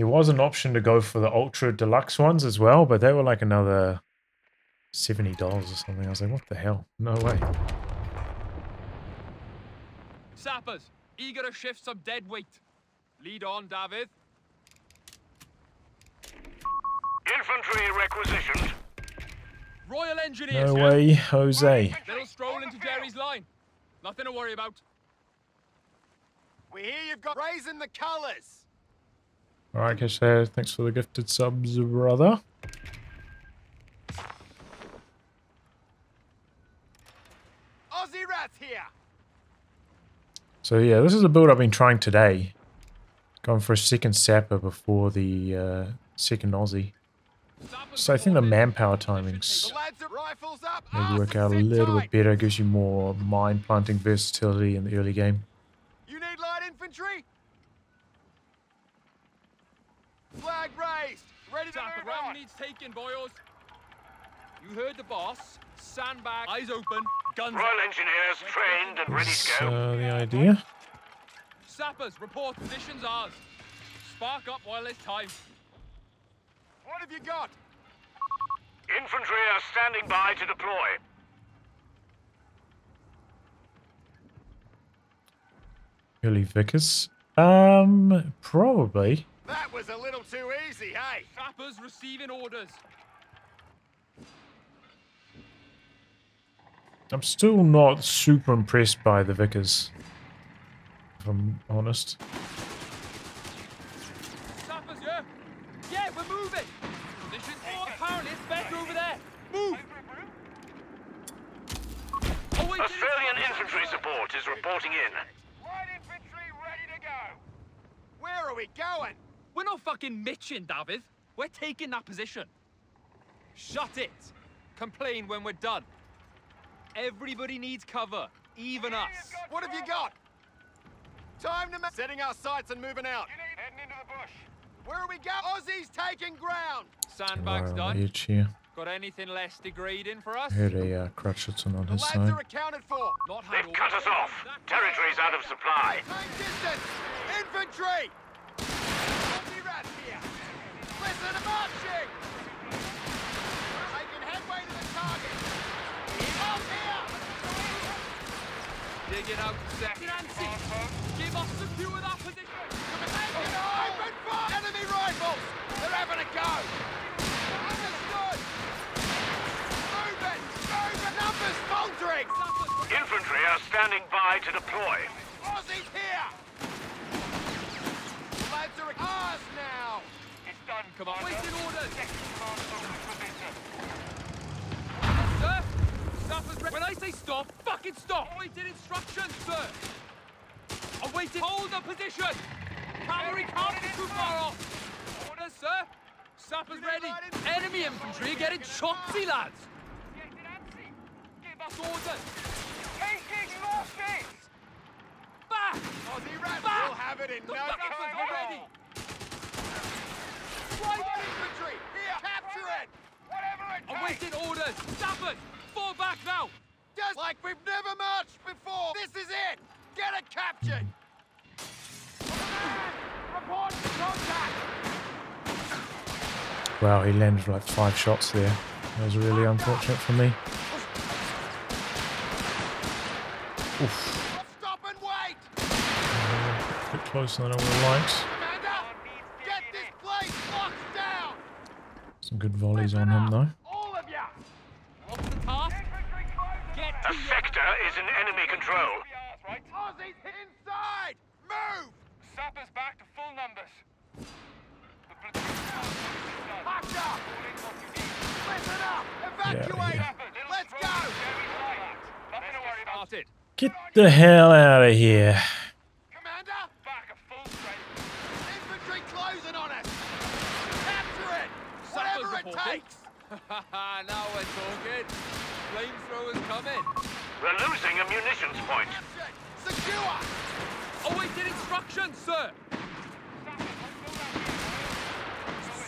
There was an option to go for the ultra deluxe ones as well, but they were like another $70 or something. I was like, what the hell? No way. Sappers, eager to shift some dead weight. Lead on, David. Infantry requisitioned. Royal Engineers. No way, Jose. Little stroll into Jerry's line. Nothing to worry about. We hear you've got raising the colours. All right, Casher, thanks for the gifted subs, brother. Aussie rats here. So yeah, this is a build I've been trying today. Going for a second sapper before the uh, second Aussie. So I think the manpower timings The lads are rifles up. maybe work out a little bit better. Gives you more mine planting versatility in the early game. You need light infantry? Flag raised. Ready to Sapper move round on. needs taken, boys. You heard the boss. Sandbag, eyes open, guns Royal out. Engineers trained and ready to go. uh, the idea. Sappers, report positions ours. Spark up while there's time. What have you got? Infantry are standing by to deploy. Early Vickers. Um, probably. That was a little too easy, hey? Sappers receiving orders. I'm still not super impressed by the Vickers. If I'm honest. Sappers, yeah? Yeah, we're moving. Position. Oh, apparently it's better over there. Move. Oh, wait, Australian infantry support is reporting in. Light infantry ready to go. Where are we going? We're not fucking mitching, David. We're taking that position. Shut it. Complain when we're done. Everybody needs cover, even us. What have you got? Time to ma- setting our sights and moving out. Heading into the bush. Where are we going? Aussies taking ground. Sandbags Wow, done. edge here. Got anything less degrading for us? I heard a uh, Crutcherson on The his lads side. are accounted for. Not They've cut us off. Territory's out of supply. Maintain distance. Infantry. Aussie rats. Listen to marching. Making headway to the target. Up here. Digging out second. Nancy, uh-huh. give us the view of that position. Taking oh. open fire. Enemy rifles. They're having a go. Understood. Move it. Move it. Numbers faltering. Infantry are standing by to deploy. Aussies here. Lads are ours now. Done, Waiting orders. Sir, Sappers re- When I say stop, fucking stop. Awaiting instructions, sir. Awaiting. Hold the position. Cavalry can't be too far off. Orders, sir. Sappers ready. Enemy infantry are getting choppy, lads. Give us orders. Back. Aussie Back! will have it in The no time are at ready. all. Right infantry. Here. Capture it. Whatever it takes. Awaiting orders. Sappers, fall back now. Just like we've never marched before. This is it. Get it captured. Report to contact. Wow, he landed like five shots there. That was really unfortunate for me. Oof. Stop and wait. A bit closer than I would have liked. Commander, get this place locked down. Some good volleys on him though. All of ya. What's the task? Get A to your... sector is in enemy control. Aussies inside. Move. Sappers back to full numbers. The platoon Packed up. Listen up. Evacuate. yeah. Let's go. Nothing to worry about. Started. Get the hell out of here. Commander, Back at full strength. infantry closing on us. Capture it. Sappers Whatever it reporting. takes. Now we're talking. Flamethrowers coming. We're losing a munitions point. Secure. Awaiting instructions, sir.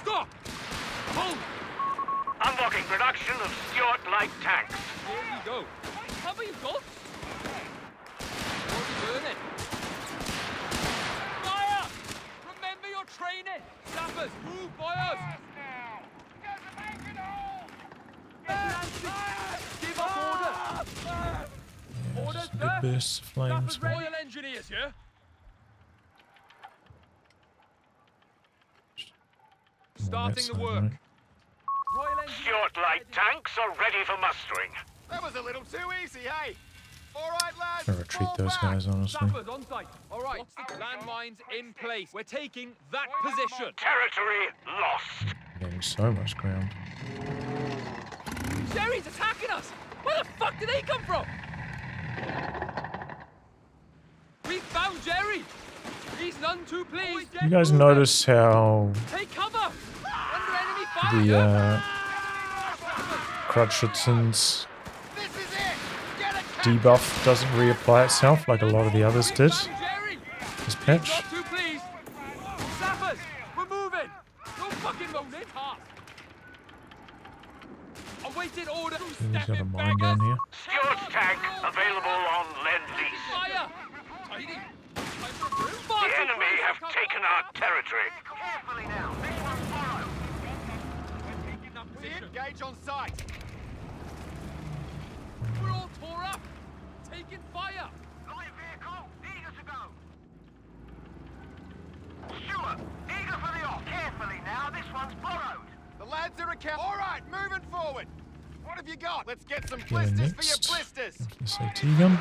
Stop. Hold. Unlocking production of Stuart light tanks. Here we go. Cover your guns. Already burning. Fire! Remember your training. Sappers, move, boyos! Give us orders! Orders, Just a sir! big bursts of flames. Sappers, Royal Engineers here! More on that Starting the work. Royal Engineers. Stuart Light tanks are ready for mustering. That was a little too easy, hey? All right, lads. Gonna retreat those back. guys, honestly. Sappers on site. All right. Landmines in place. We're taking that position. Territory lost. Getting so much ground. Jerry's attacking us. Where the fuck did they come from? We found Jerry. He's none too pleased. You guys notice how Take cover. Under enemy fire. the uh, Crutchetton's This is it. Get a cap- debuff doesn't reapply itself like a lot of the others did this patch? Not too pleased. Sappers, we're moving. No fucking moaning. Awaited order. He's Step got a mine down here. Stuart's tank available on Lend-Lease. Fire. Tidy. Time for a brew. The enemy have taken our territory. Carefully now. This one's borrowed. Taking that We position. engage on sight. We're all tore up. Taking fire. Light vehicle, eager to go. Stuart, eager for the off. Carefully now, this one's borrowed. The lads are account. All right, moving forward. What have you got? Let's get some Get blisters for your next. blisters. Off this AT gun. Engage.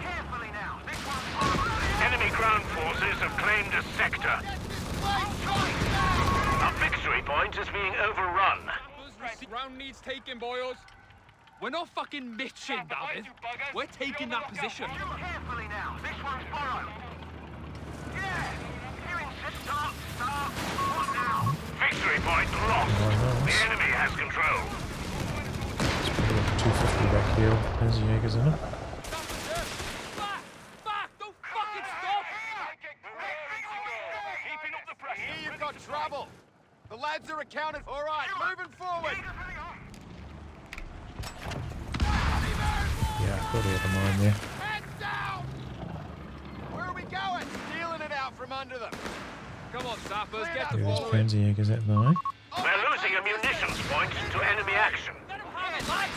Carefully now, this one's borrowed. Enemy ground forces have claimed a sector. Get this place tight now. Our victory point is being overrun. Round needs taking, boyos. We're not fucking mitching, David. We're taking that position. Carefully now, this one's borrowed. Victory point lost. The enemy has control. It's probably like 250 back here. There's the Jaegers in it. Back! Back! Don't fucking stop! Keeping up the pressure. Here you've got trouble. The lads are accounted. for. All right, moving forward. Yeah, I thought he had a mine there. Heads down. Where are we going? Stealing it out from under them. Come on, sappers, get Yeah, the there's ball in. Panzer Jaegers at the. We're losing a munitions point to enemy action. Let him have it, lads!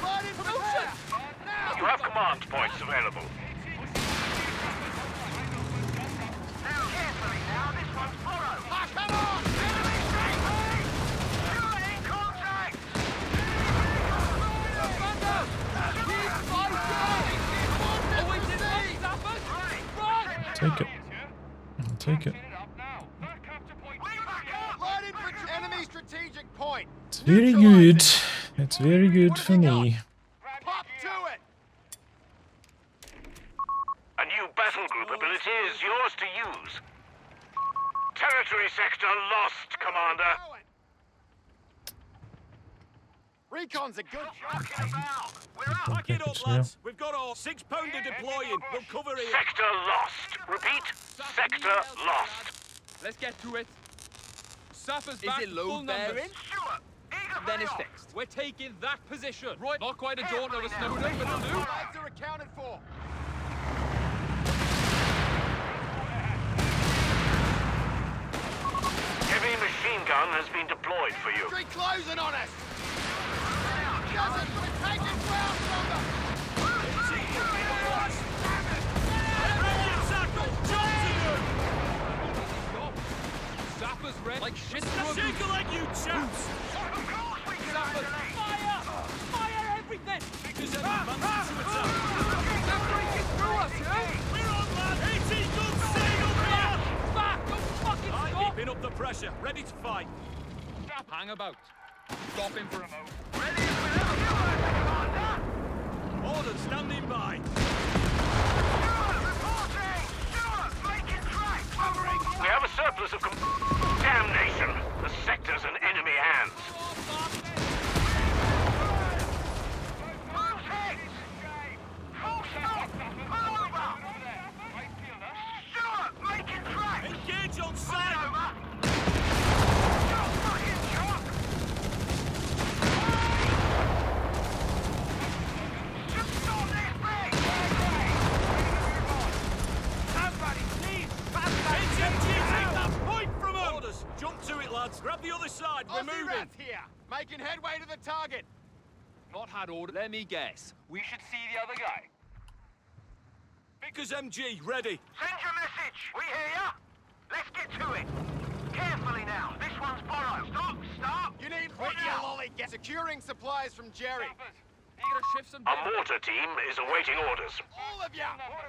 Slide in Promotion! Now. You have command points available. Now carefully now, this one's borrowed. Ah, come on. You're in contact! Take it. Take it. Light infantry. Enemy strategic point. It's very good. That's very good for me. Pop to it. A new battle group ability is yours to use. Territory sector lost, Commander. Recon's a good Knocking about. We're up. Pack it up, lads. We've got our six pounder deploying. We'll cover here. Sector lost. Repeat, sector lost. Let's get to it. Sappers Is it load full numbers. bearing? Stuart, eager for Then it's fixed. We're taking that position. Right, not quite a daughter of a Snowden, but it'll do. lads are accounted for. Heavy machine gun has been deployed for you. Street closing on us. Cousins, we're taking ground from them. Sappers red like shit through a Shake boot. a leg, you chaps! Fire! Fire everything! There's an advantage to attack. They're breaking through us, yeah? We're on, lad! 18 guns sail clear! Back! Don't fucking Aye, stop! keeping up the pressure. Ready to fight. Hang about. Stop him for a moment. Ready as and without commander! Order standing by. We have a surplus of Damnation! The sector's in enemy hands. To it, lads. Grab the other side. We're Aussie moving. rats here, making headway to the target. Not had order. Let me guess. We should see the other guy. Vickers MG, ready. Send your message. We hear ya. Let's get to it. Carefully now. This one's borrowed. Stop, stop. You need What what you now? Securing supplies from Jerry. Snappers. You gonna shift some A down? mortar team is awaiting orders. All of ya.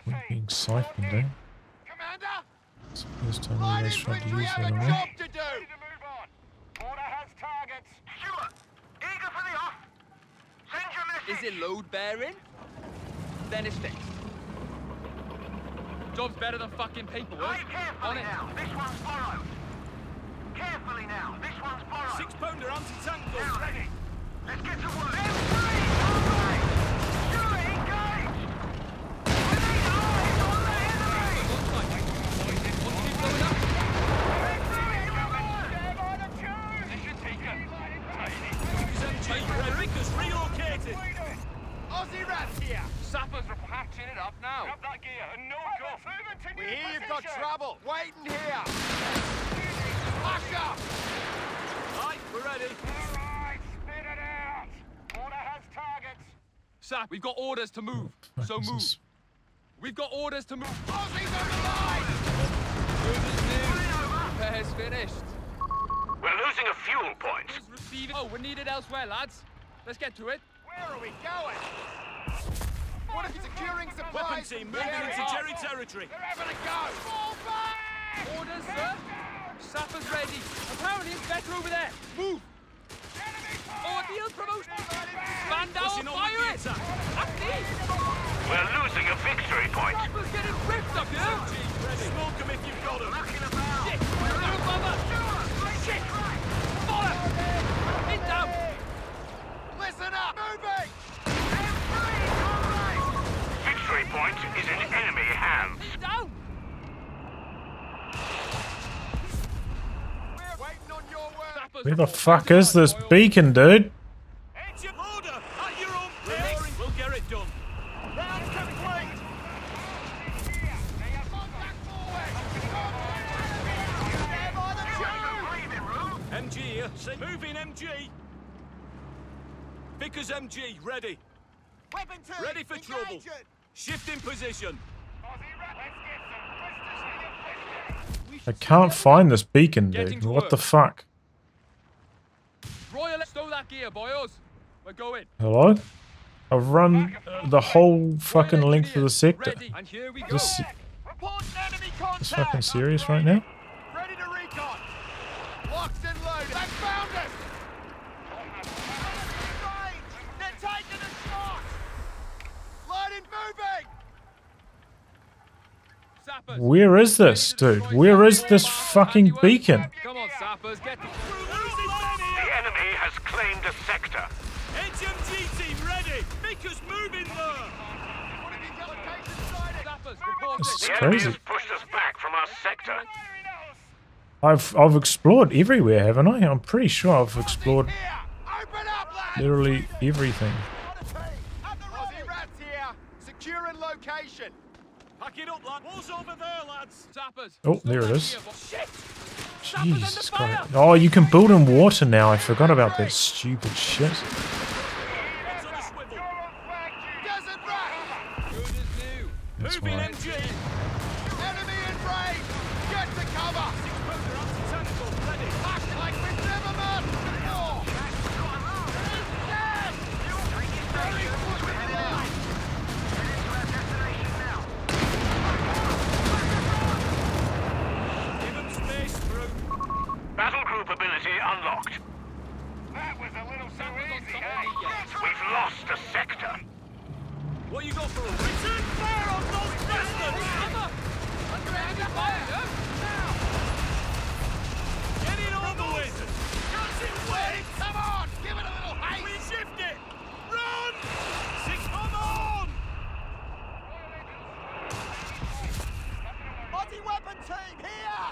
We're being siphoned, eh? Commander, It's the first time line you guys tried to infantry use have that a job to do. Ready to move on. Order has targets. Stuart, eager for the off. Send your message. Is it load bearing? Then it's fixed. Job's better than fucking paperwork. Ride On carefully it. now. This one's borrowed. Carefully now. This one's borrowed. Six pounder anti-tank Now ready. Let's get to work. M3, all right. Stuart, engage. We need eyes on the enemy. Looks like. Want to keep blowing up? Position taken. Tiny. Vickers MG, ready. Vickers relocated. Aussie rats here. Sappers are patching it up now. Grab that gear and no go. Moving to We new hear you've got position. trouble. Waiting here. Usher. Aye, we're ready. All right, spit it out. Order has targets. Sap, we've got orders to move. So Fuck is move. this? We've got orders to move. Oh, Aussies on the line. Move is new. Repair's finished. We're losing a fuel point. Receiving? Oh, we're needed elsewhere, lads. Let's get to it. Where are we going? What if securing supplies? Weapon team moving into Jerry territory. They're having a go. Fall back. Orders, sir. Sappers ready. Apparently it's better over there. Move. Ordeal promotion. Spandau, Pushing fire it. attack. That's. We're losing a victory point. Sappers getting ripped up here. MG, ready. Smoke 'em if you've got 'em. Knocking about. Shit. Little brother. Shit. Follow. In down. Listen up. Moving. Victory point is in enemy hands. In down. We're waiting on your word. Sappers Where the fuck is this beacon, dude? MG here. Say, moving MG. Vickers MG, ready. Weapon team. Ready for trouble. engaging. Shift in position. Aussie rat, let's get some prisoners in your I can't find this beacon, dude. What work. the fuck? Royal, stow that gear, boys. We're going. Hello? I've run the whole fucking length of the sector. Ready. And here we go. This Report enemy contact. is fucking serious right now? Ready to recon. Locked and loaded. They found us. Right. They're taking a shot. Line and moving. Sappers. Where is this, dude? Where is this fucking beacon? Come on, sappers, get to The enemy has claimed a sector. HMG team ready. Vickers moving there. What have you got location sighted? sappers. Report This it. is The enemy crazy. has pushed us back from our sector. I've I've explored everywhere, haven't I? I'm pretty sure I've explored Here. Open up, lads. literally everything. Aussie. Securing location. Pack it up, lad. Wall's over there, lads. Sappers. Oh, there it is. that is. gear, Shit. Jesus. Christ. Oh, you can build in water now. I forgot about that stupid shit. Heads on a swivel. Desert rat. Good as new. That's Moving why. MG. Enemy in range. Get to cover. Pounder anti-tank gun ready. Act like we've never met before. Yes. Very good with the line. Give 'em space through. Battle group ability unlocked. That was a little too Sappers on easy, top eh? of me, yeah. We've lost a sector. What you got for us? Return fire on those bastards! Cover. Under enemy fire, yeah? Get it over with! Guns in waiting. Come on. Give it a little haste. We shift it! Run! Six, come on! Aussie weapon team here.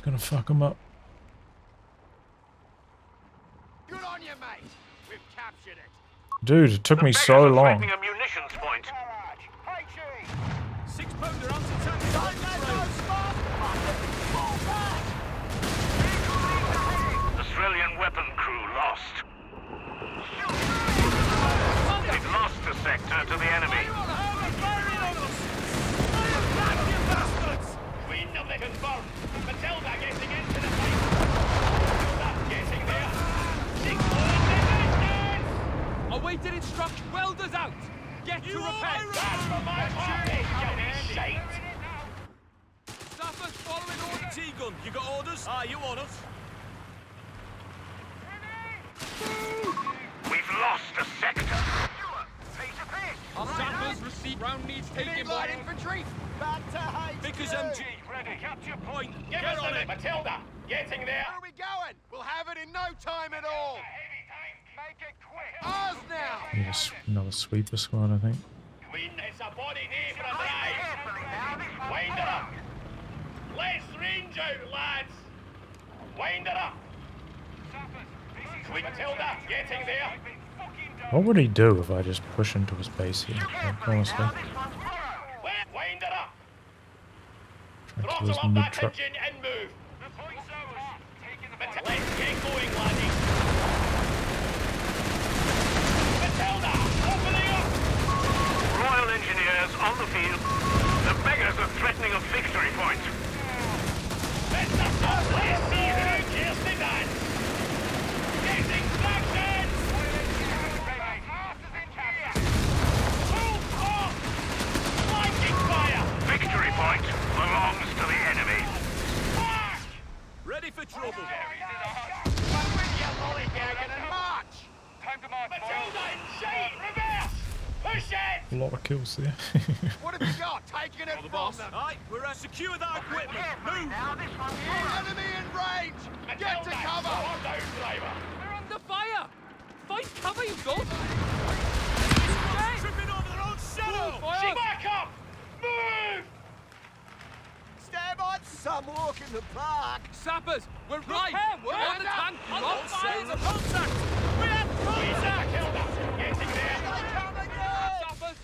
Tilda's gonna fuck them up. Good on you, mate. We've captured it. Dude, it took The me so are long. threatening a munitions point. Garage. HE. Six pounder anti-tank Don't let gun those sparks pop. Fall back. sector to the enemy. Queen of the confirmed. Matilda getting into the fight. Matilda getting there. Six positions. Awaited instruction. Welders out. Get to repair. That's for my party, you shite. Sappers following orders. T-gun, you got orders? Ah, you on us? We've lost a sector. Piece of piss. Sappers receive ground needs taken by Light infantry. Back to HQ. Vickers MG, ready. Capture point. Give Get us on the it. Matilda getting there. Where are we going? We'll have it in no time at all. Heavy tank. Make it quick. Ours now. Need another sweeper squad, I think. Queen, it's a body day for a drive. Carefully now. This one's Wind it up. Let's range out, lads. Wind it up. Queen Matilda getting there. What would he do if I just push into his base here? Like, honestly, now. This one's borrowed. Wi- Wind it up. trying to Throttle his up mid that truck. engine and move. Mat- Let's get going, laddie. Matilda, opening up. Royal Engineers on the field. The beggars are threatening a victory point. Let's not stop. Let's see who cares to dance. Getting traction. Full off. Flanking fire. Victory point belongs to the enemy. Fuck. Ready for trouble. Back with you, lollygagging, and march. Matilda in shade. Reverse. Push it. A lot of kills there. What have you got? Taking it from Boss. them. Aye, we're uh, secure that equipment. Move. now. This one's borrowed. Enemy in range. Get to Matilda, cover. slow down, driver. They're under fire. Find cover, you dolt. Tripping over their own shadow. Fire. Back up. Move. Stand on. Some walk in the park. Sappers, we're right. we're on the tank. On the fire. signs of contact. We have contact. Matilda getting there. Sappers,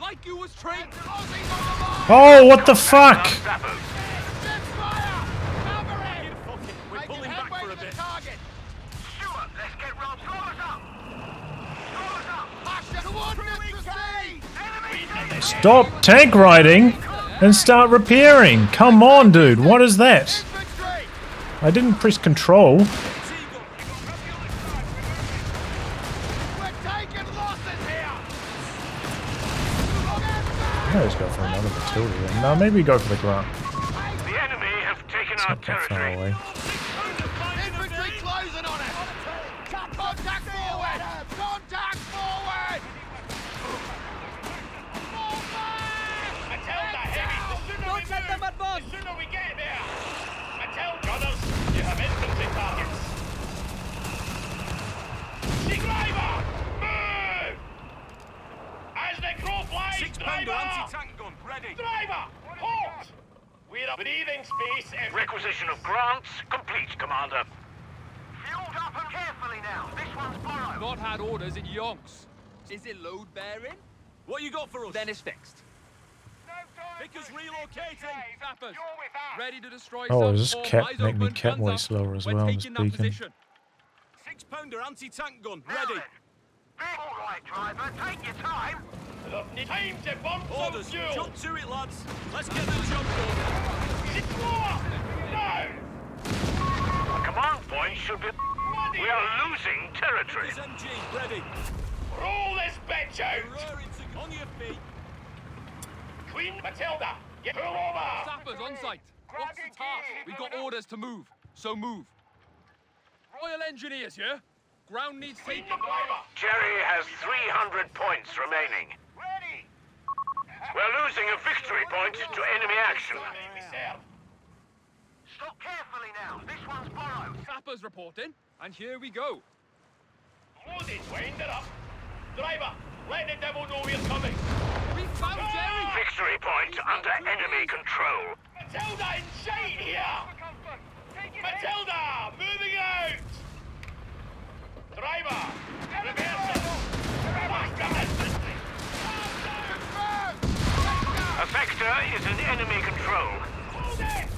like you was trained. Aussies on the line. oh, what the fuck? Sappers. Set fire. Cover it. Fuck it, we're Making pulling back headway for a to the bit. target. Stuart, let's get rolled. Throw us up. Throw us up. Pasha, coordinates received. Enemy Stop tank riding and start repairing. Come on, dude. What is that? I didn't press control. T-gun. We're taking losses here. I always go for another Matilda. No, maybe go for the Grant. The enemy have taken It's our not that far territory. away. Infantry closing on it. Contact forward. Contact forward. Matilda, heavy. The sooner we move, the sooner we get there. Matilda, gunners, you have infantry targets. Sea driver, move! As the crow flies, Six pounder driver! anti-tank gun, ready. Driver, halt! We're a breathing space. If Requisition of Grants complete, Commander. Fueled up and carefully now. This one's borrowed. Not had orders in yonks. Is it load bearing? What you got for us? Then it's fixed. Vickers relocating. Sappers, You're with us. ready to destroy Oh, this All cap eyes make me open, cap guns way slower as well, this taking beacon? Six pounder anti-tank gun, ready. then. All right, driver. Take your time. time to bump some Orders, fuel. jump to it, lads. Let's get the job done. Sit slower. Now. Command point should be... Bloody We are losing territory. Vickers MG, ready. Roll this bitch out. On your feet. Queen Matilda, get pull over. Sappers on site. What's the task? We've got orders to move, so move. Royal Engineers here. Ground needs Queen taking. driver. Jerry has 300 points remaining. Ready. We're losing a victory point to enemy action. Make me serve. Stop carefully now. This one's borrowed. Sappers reporting, and here we go. Loaded. Wind it up. Driver, let the devil know we're coming. We found Jerry. Victory point under enemy control. Matilda in shade here. Matilda, moving out. Driver, reverse it. Bastard. A is in enemy control. Hold it.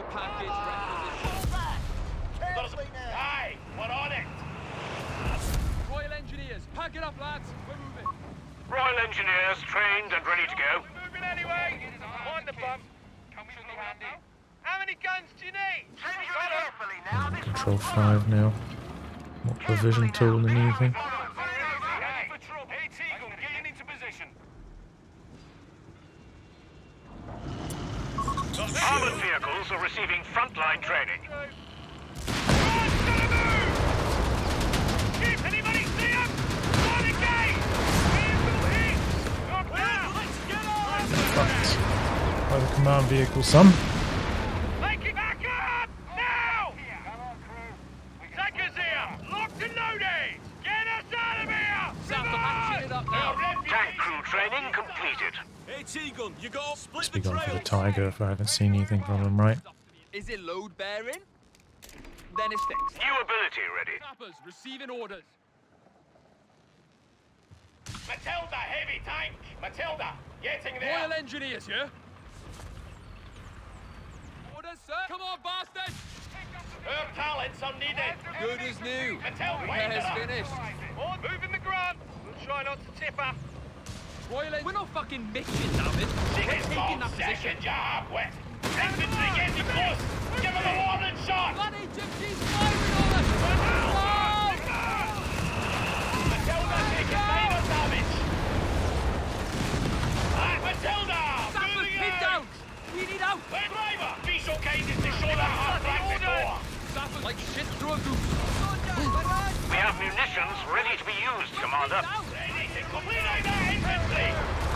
hazard removal package requisitioned. Carefully now! Aye, we're on it. Royal Engineers, pack it up, lads. We're moving. Royal Engineers trained and ready to go. We're moving anyway. Mind the bump. How many guns do you need? Tread carefully now. This Control 5 now. More provision tool than anything. Ready for trouble. Hey, Teagle, getting into position. Armored vehicles are receiving frontline training. Keep anybody see him? On again! Vehicle hit! Knock down! Let's get on! Fucked by the command vehicle some. Make it back up! Now! Come on, crew. Take us here! Locked and loaded! Get us out of here! South, I'm hatching it up now. Tank crew training. Completed. Hey, T-Gun, you got split Must the be going for the. Tiger if I haven't seen anything from him, right? Is it load bearing? Then it's fixed. New ability ready. Sappers, receiving orders. Matilda, heavy tank! Matilda, getting there! Royal Engineers here. Orders, sir. Come on, bastards. Her talents are needed! Good as new. Matilda, wind it Repairs up! finished. On, moving the grunt! We'll try not to tip her. Royal En- We're not fucking mixing, damn it. She We're taking bomb that position. second, you're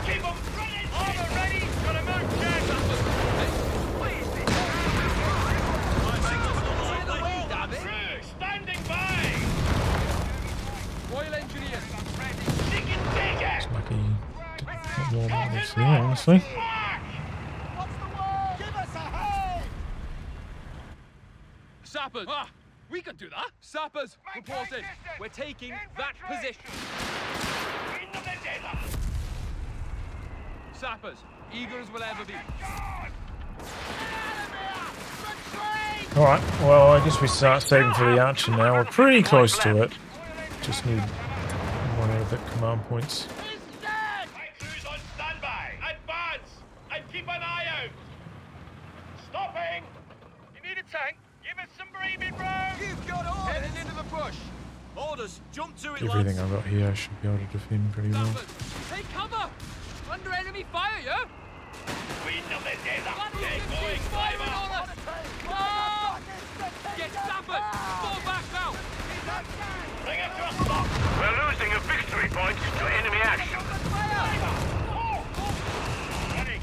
Keep them running! Armor ready! Gotta move, Jack! Royal Engineers. She can take it! It's lucky not warm honestly, honestly. Back! Give us a hand! Sappers. Ah, we can do that. Sappers, reported. We're taking that position. Into the desert! Sappers, eager as we'll ever be. Alright, well, I guess we start saving for the archer now. We're pretty close to it. Just need one of the command points. My crew's on standby! Advance! And keep an eye out! Stopping! You need a tank? Give us some breathing room! You've got orders. Heading into the bush. Orders, jump to it, Everything. I've got here I should be able to defend pretty well. Take cover. Under enemy fire, yeah? The desert! Bloody Get HMG's going. Ah! Get. Fall back now. Bring it to a stop! We're losing a victory point to enemy action. Ready!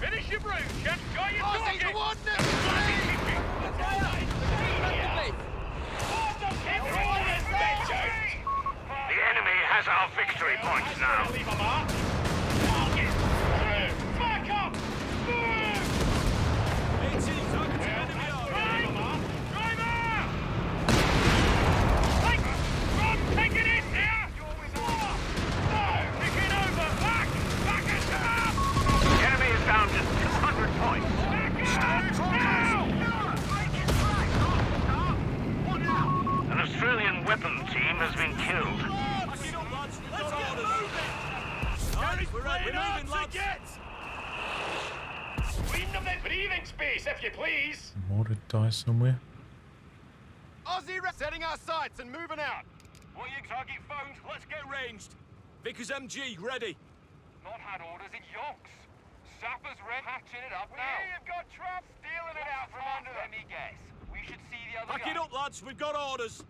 Finish your brew! Got your Aussie target! coordinates! Effectively. Everyone is bitch out! The enemy has our victory points now. Leave a mark! Target! Crew, back up! Move! Hey, T, target to enemy army. Leave a mark! Driver! Hey! Run! Take it in here! Stop! No! Pick it over! Back! Back us up! The enemy is down to 200 points. Back up! Now! An Australian weapon team has been killed. Pack it up, lads. We've got orders. Aye, we're ready. We're moving, lads. Queen of the breathing space, if you please! More to die somewhere. Aussie re- setting our sights and moving out. What are you target found? Let's get ranged. Vickers MG, ready. Not had orders in yonks. Sappers red hatching it up now. We've got traps stealing it out from under them. Let me guess. We should see the other Pack it up, lads. We've got orders.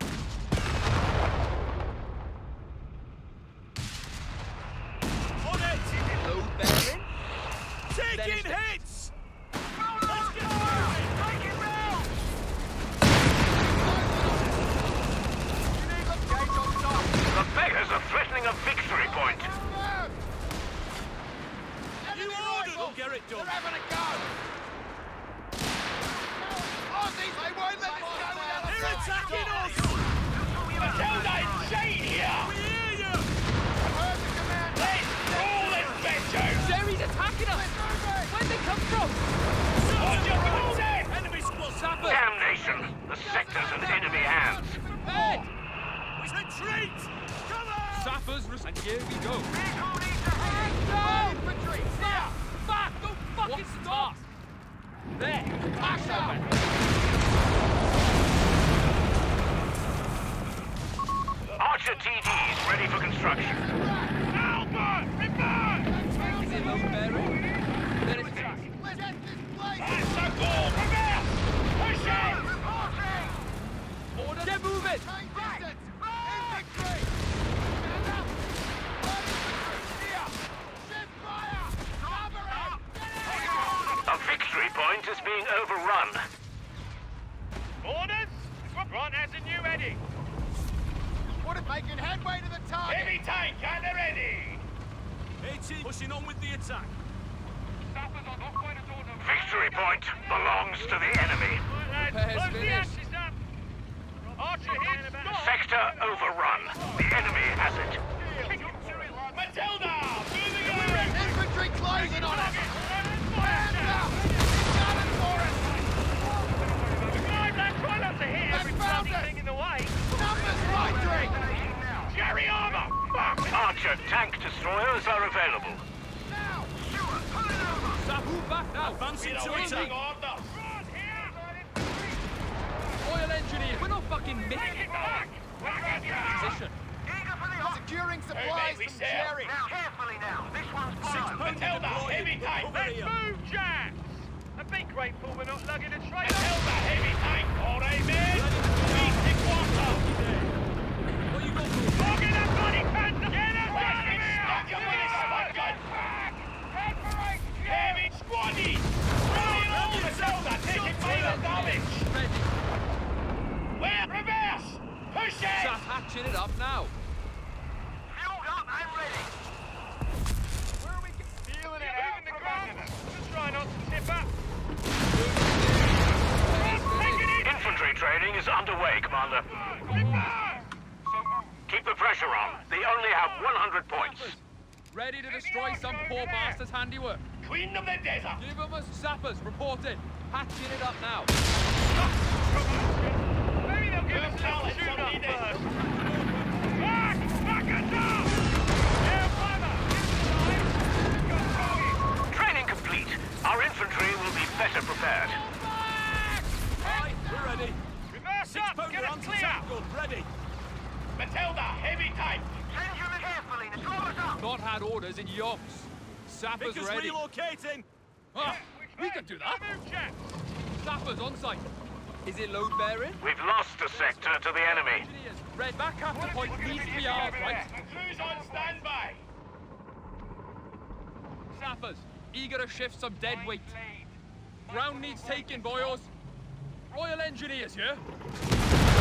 If making headway to the target? Heavy tank at the ready. 18 pushing on with the attack. Victory point belongs to the enemy. Right, lads, Repairs close the finished. axis up. Archer here Sector overrun. The enemy has it. Matilda! Moving over! Infantry closing on us! Hands up! Coming for us! Guys, lads, try not to hit every found bloody thing in the way. Numbers right, Drake! Jerry armor! Fuck! Archer tank destroyers are available. Now! Sap, move back now! Advancing We're to awaiting attack. orders. Oil engineer! We're not fucking Take missing it back! Back position! Eager for the op. Securing mate, supplies we from sail. Jerry! Now, carefully now. This one's Six fine. pound Matilda, deployed. heavy tank! Let's here. move, Jack! And be grateful we're not lugging a trailer. Matilda, heavy tank! All right, men! Infantry training is underway, Commander. Reverse! Keep the pressure on. They only have 100 points. Ready to destroy some poor bastard's handiwork! Queen of the desert! Give them us sappers, reporting! Hatching it up now! Maybe they'll give us a shoot up first. Back! Back us up! Yeah! Training complete. Our infantry will be better prepared. Aye, we're ready. Reverse Six up! Get pounder us on to clear! Ready. Matilda, heavy tank! Send your men carefully. The drawers up. Not had orders in yonks! Sappers Vickers ready! relocating. Ah, we can do that! Move, Jack! Sappers on site! Is it load bearing? We've lost a sector to the enemy. Red back after point needs to be ours, right? Crews on standby! Sappers, eager to shift some dead weight. Ground needs taking, boyos. Royal Engineers, yeah?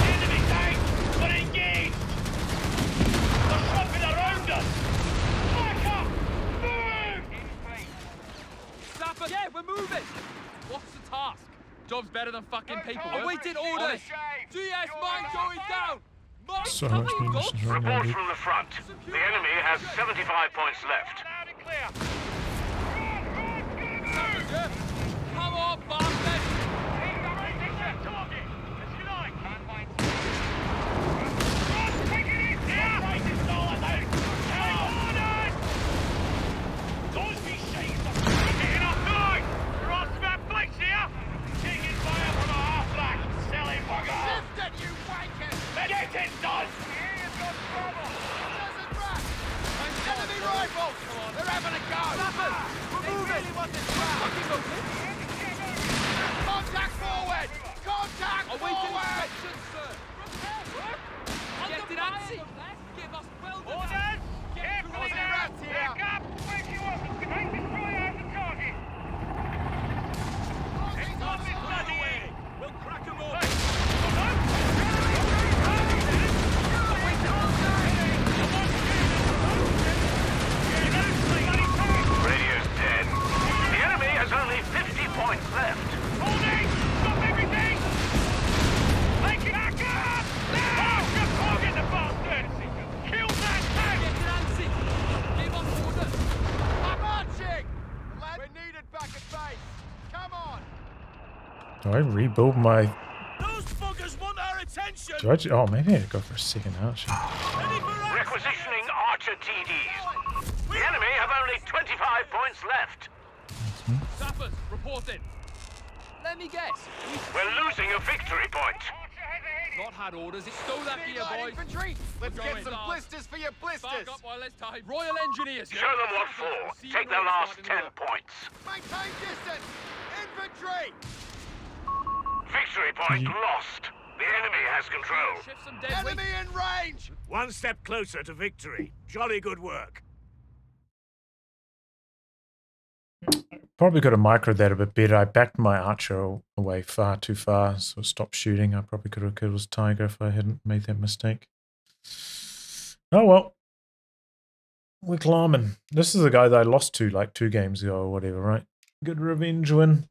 Enemy tank! We're engaged! They're swapping around us! Back up! Move! Sappers, yeah, we're moving! What's the task? Job's better than fucking paperwork. Awaiting orders! GS mine going down! So Report from the front. The enemy has 75 points left. Come on, bastard! Target! As you like! Run, take it in! Yeah! Right, it's all out! Orders! Don't be shaved! Getting off guard! You're on smack flicks here! Taking fire from a half-black! Selling bugger! Shift it, you wankers! Get it done! Doesn't run! Enemy rifles! They're having a go! Sappers, we're moving! Fucking okay? Contact forward! Contact Awaiting forward! instructions, sir! Get it antsy! Give us well done! Orders! Carefully Aussie now! rats here. Back up! Wake you up! Take destroyer as a target! Right away. We'll crack 'em up. Radio's dead. The enemy has only 50 points left. Holding! Stop everything! I rebuild my... Those buggers want our attention. Do I, ju- oh, maybe I'd go for a second archer. Action. Requisitioning Archer TDs. The enemy have only 25 points left. Sappers, report in. Let me guess. We We're losing a victory point. not had orders. It's still that gear, Light boys. infantry! Let's get some down. blisters for your blisters! Spark up while there's time. Royal Engineers. Show them what for. Take their orders last 10 work. points. Maintain distance! Infantry! Victory point mm-hmm. lost. The enemy has control. Shift weight. Enemy in range! One step closer to victory. Jolly good work. Probably could have microed that a bit better. I backed my archer away far too far, so stopped shooting. I probably could have killed his tiger if I hadn't made that mistake. Oh well. We're climbing. This is the guy that I lost to like two games ago or whatever, right? Good revenge win.